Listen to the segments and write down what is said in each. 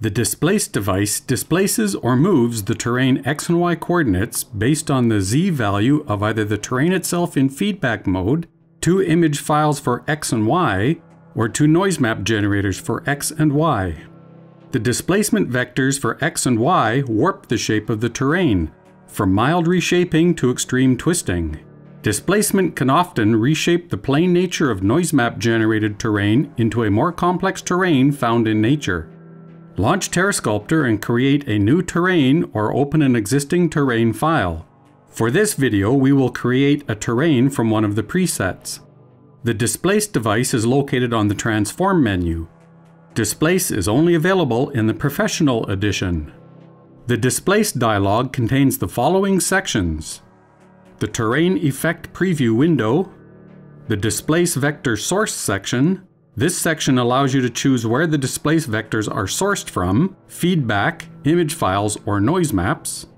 The displaced device displaces or moves the terrain x and y coordinates based on the z value of either the terrain itself in feedback mode, two image files for x and y, or two noise map generators for x and y. The displacement vectors for x and y warp the shape of the terrain, from mild reshaping to extreme twisting. Displacement can often reshape the plain nature of noise map generated terrain into a more complex terrain found in nature. Launch TerreSculptor and create a new terrain or open an existing terrain file. For this video, we will create a terrain from one of the presets. The Displace device is located on the Transform menu. Displace is only available in the Professional Edition. The Displace dialog contains the following sections. The Terrain Effect Preview window, the Displace Vector Source section, this section allows you to choose where the displace vectors are sourced from, feedback, image files, or noise maps.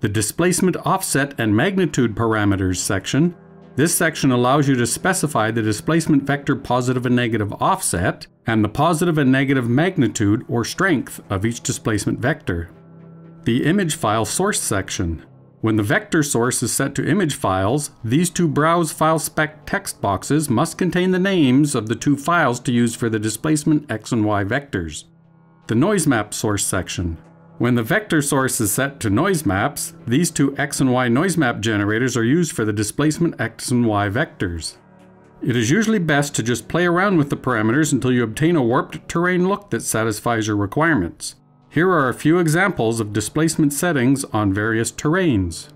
The Displacement Offset and Magnitude Parameters section. This section allows you to specify the displacement vector positive and negative offset, and the positive and negative magnitude or strength of each displacement vector. The Image File Source section. When the vector source is set to image files, these two Browse File Spec text boxes must contain the names of the two files to use for the displacement x and y vectors. The Noise Map Source section. When the vector source is set to noise maps, these two x and y noise map generators are used for the displacement x and y vectors. It is usually best to just play around with the parameters until you obtain a warped terrain look that satisfies your requirements. Here are a few examples of displacement settings on various terrains.